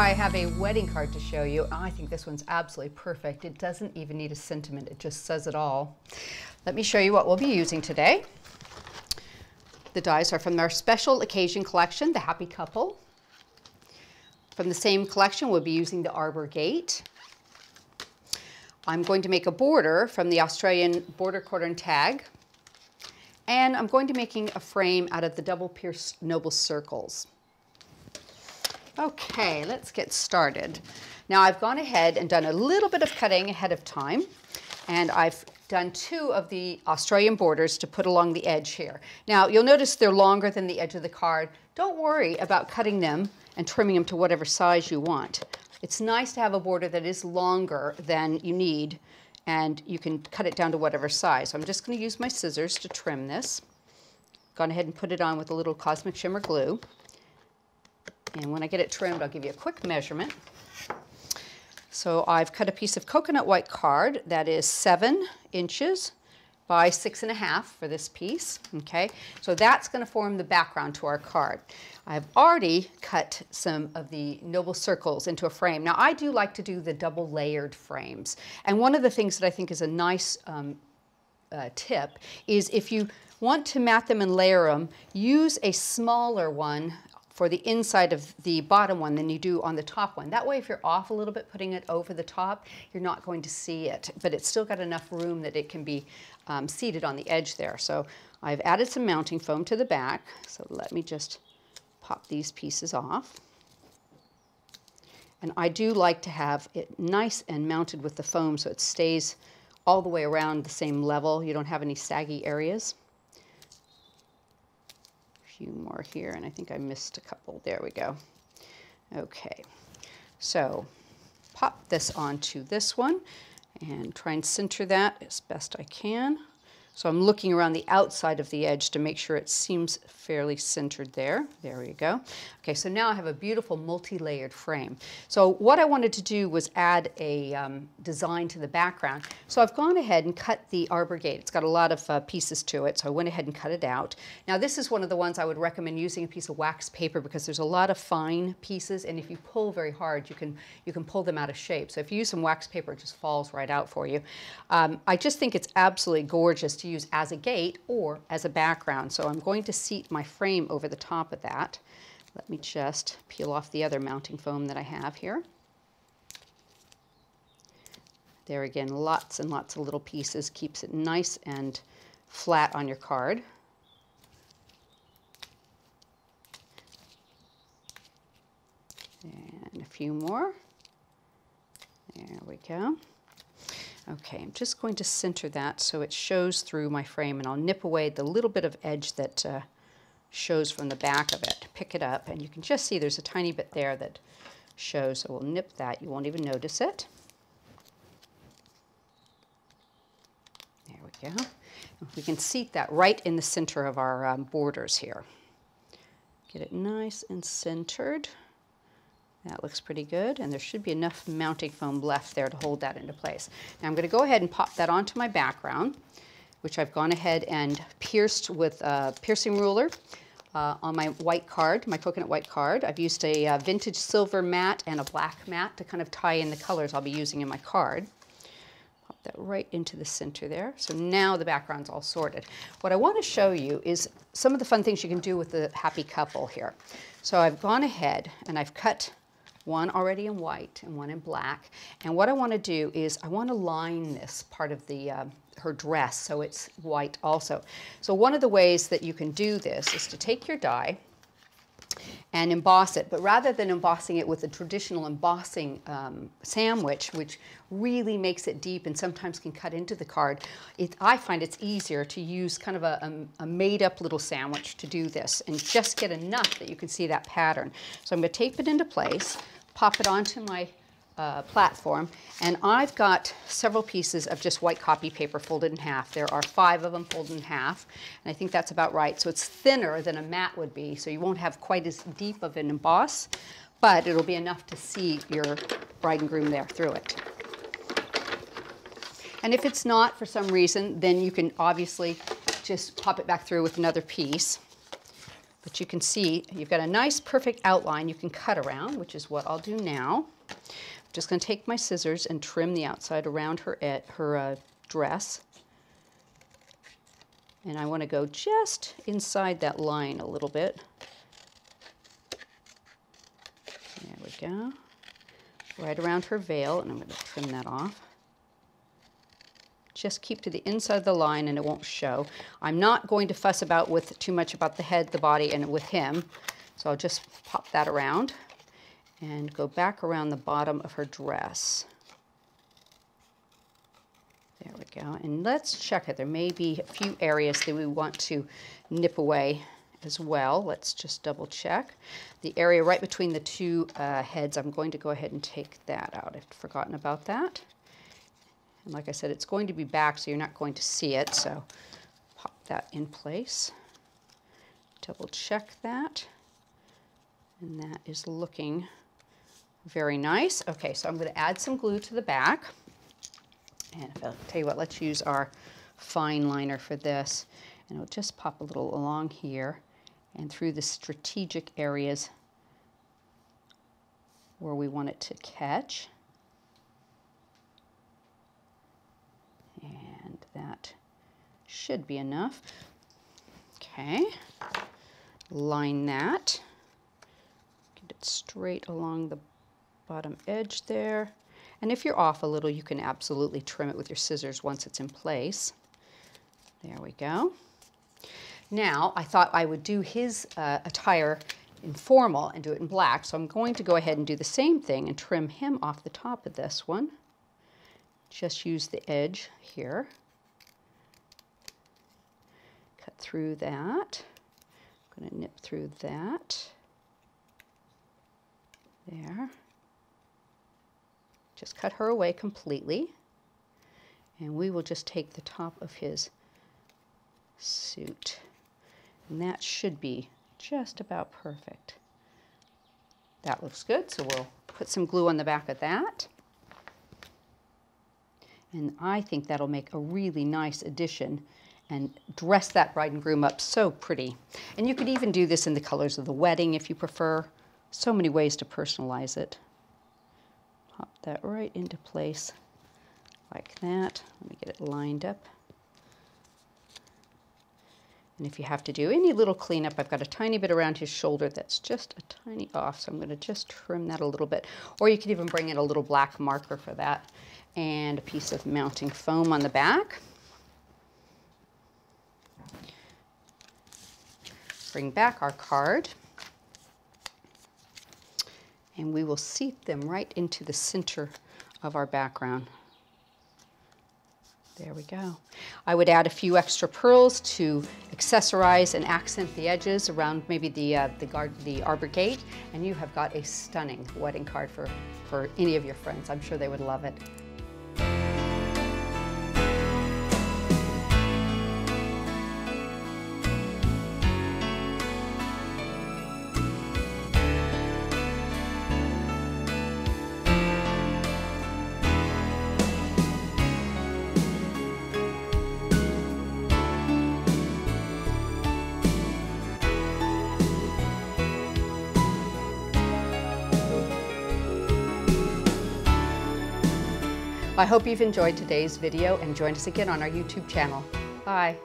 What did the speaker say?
I have a wedding card to show you. I think this one's absolutely perfect. It doesn't even need a sentiment, it just says it all. Let me show you what we'll be using today. The dies are from our special occasion collection, the Happy Couple. From the same collection, we'll be using the Arbour Gate. I'm going to make a border from the Australian Border Cordon Tag. And I'm going to be making a frame out of the double pierced noble circles. Okay, let's get started. Now I've gone ahead and done a little bit of cutting ahead of time and I've done two of the Australian borders to put along the edge here. Now you'll notice they're longer than the edge of the card. Don't worry about cutting them and trimming them to whatever size you want. It's nice to have a border that is longer than you need and you can cut it down to whatever size. So I'm just going to use my scissors to trim this. Gone ahead and put it on with a little Cosmic Shimmer glue. And when I get it trimmed, I'll give you a quick measurement. So I've cut a piece of coconut white card that is seven inches by six and a half for this piece, okay? So that's gonna form the background to our card. I've already cut some of the noble circles into a frame. Now I do like to do the double layered frames. And one of the things that I think is a nice um, uh, tip is if you want to mat them and layer them, use a smaller one for the inside of the bottom one than you do on the top one. That way, if you're off a little bit putting it over the top, you're not going to see it, but it's still got enough room that it can be um, seated on the edge there. So I've added some mounting foam to the back. So let me just pop these pieces off. And I do like to have it nice and mounted with the foam so it stays all the way around the same level. You don't have any saggy areas few more here, and I think I missed a couple. There we go. Okay, so pop this onto this one and try and center that as best I can. So I'm looking around the outside of the edge to make sure it seems fairly centered there. There we go. Okay, so now I have a beautiful multi-layered frame. So what I wanted to do was add a um, design to the background. So I've gone ahead and cut the arbour gate. It's got a lot of uh, pieces to it, so I went ahead and cut it out. Now this is one of the ones I would recommend using a piece of wax paper because there's a lot of fine pieces, and if you pull very hard, you can, you can pull them out of shape. So if you use some wax paper, it just falls right out for you. Um, I just think it's absolutely gorgeous to use as a gate or as a background. So I'm going to seat my frame over the top of that. Let me just peel off the other mounting foam that I have here. There again, lots and lots of little pieces, keeps it nice and flat on your card. And a few more. There we go. Okay, I'm just going to center that so it shows through my frame and I'll nip away the little bit of edge that uh, shows from the back of it. Pick it up and you can just see there's a tiny bit there that shows, so we'll nip that. You won't even notice it. There we go. We can seat that right in the center of our um, borders here. Get it nice and centered. That looks pretty good, and there should be enough mounting foam left there to hold that into place. Now I'm going to go ahead and pop that onto my background, which I've gone ahead and pierced with a piercing ruler uh, on my white card, my coconut white card. I've used a uh, vintage silver mat and a black mat to kind of tie in the colors I'll be using in my card. Pop that right into the center there. So now the background's all sorted. What I want to show you is some of the fun things you can do with the happy couple here. So I've gone ahead and I've cut one already in white and one in black. And what I want to do is I want to line this part of the uh, her dress so it's white also. So one of the ways that you can do this is to take your die and emboss it. But rather than embossing it with a traditional embossing um, sandwich, which really makes it deep and sometimes can cut into the card, it, I find it's easier to use kind of a, a, a made up little sandwich to do this and just get enough that you can see that pattern. So I'm going to tape it into place, pop it onto my uh, platform. And I've got several pieces of just white copy paper folded in half. There are five of them folded in half, and I think that's about right. So it's thinner than a mat would be, so you won't have quite as deep of an emboss, but it'll be enough to see your bride and groom there through it. And if it's not for some reason, then you can obviously just pop it back through with another piece. But you can see you've got a nice perfect outline you can cut around, which is what I'll do now. I'm just going to take my scissors and trim the outside around her, her uh, dress. And I want to go just inside that line a little bit. There we go. Right around her veil, and I'm going to trim that off. Just keep to the inside of the line and it won't show. I'm not going to fuss about with too much about the head, the body, and with him. So I'll just pop that around and go back around the bottom of her dress. There we go. And let's check it. There may be a few areas that we want to nip away as well. Let's just double check. The area right between the two uh, heads, I'm going to go ahead and take that out. I've forgotten about that. And like I said, it's going to be back, so you're not going to see it. So pop that in place. Double check that. And that is looking very nice. Okay, so I'm going to add some glue to the back. And I'll tell you what, let's use our fine liner for this. And it'll just pop a little along here and through the strategic areas where we want it to catch. And that should be enough. Okay, line that. Get it straight along the bottom edge there. And if you're off a little, you can absolutely trim it with your scissors once it's in place. There we go. Now, I thought I would do his uh, attire in formal and do it in black, so I'm going to go ahead and do the same thing and trim him off the top of this one. Just use the edge here. Cut through that. I'm going to nip through that. There. Just cut her away completely. And we will just take the top of his suit. And that should be just about perfect. That looks good, so we'll put some glue on the back of that. And I think that'll make a really nice addition and dress that bride and groom up so pretty. And you could even do this in the colors of the wedding if you prefer. So many ways to personalize it pop that right into place like that. Let me get it lined up. And if you have to do any little cleanup, I've got a tiny bit around his shoulder that's just a tiny off, so I'm going to just trim that a little bit. Or you could even bring in a little black marker for that and a piece of mounting foam on the back. Bring back our card and we will seat them right into the center of our background. There we go. I would add a few extra pearls to accessorize and accent the edges around maybe the, uh, the, guard, the arbour gate, and you have got a stunning wedding card for, for any of your friends. I'm sure they would love it. I hope you've enjoyed today's video and join us again on our YouTube channel. Bye.